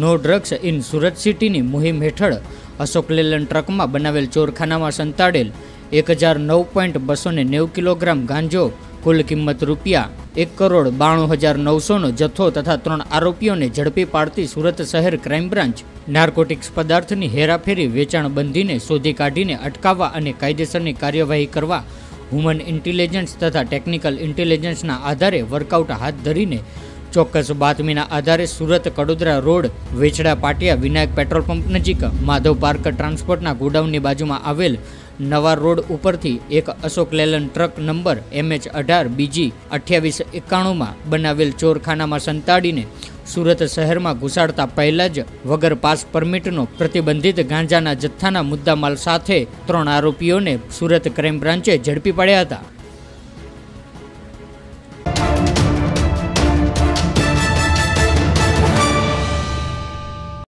No drugs in Surat સિટીની મુહિમ હેઠળ અશોક લેલન ટ્રકમાં બનાવેલ ચોરખાનામાં સંતાડેલ એક હજાર નવ પોઈન્ટ બસો ને નેવું કિલોગ્રામ ગાંજો, કુલ કિંમત રૂપિયા એક કરોડ બાણું હજાર નવસોનો જથ્થો તથા ત્રણ આરોપીઓને ઝડપી પાડતી સુરત શહેર ક્રાઇમ બ્રાન્ચ નાર્કોટિક્સ પદાર્થની હેરાફેરી વેચાણ બંધીને શોધી કાઢીને અટકાવવા અને કાયદેસરની કાર્યવાહી કરવા હ્યુમન ઇન્ટેલિજન્સ તથા ટેકનિકલ ઇન્ટેલિજન્સના આધારે વર્કઆઉટ હાથ ધરીને ચોક્કસ બાતમીના આધારે સુરત કડોદરા રોડ વેચડા પાટિયા, વિનાયક પેટ્રોલ પંપ નજીક માધવ પાર્ક ટ્રાન્સપોર્ટના ગોડાઉનની બાજુમાં આવેલ નવા રોડ ઉપરથી એક Ashok Leyland truck number MH અઢાર બીજી અઠ્યાવીસ એકાણુંમાં બનાવેલ ચોરખાનામાં સંતાડીને સુરત શહેરમાં ઘુસાડતા પહેલા જ વગર પાસ પરમિટનો પ્રતિબંધિત ગાંજાના જથ્થાના મુદ્દામાલ સાથે ત્રણ આરોપીઓને સુરત ક્રાઇમ બ્રાન્ચે ઝડપી પાડ્યા હતા.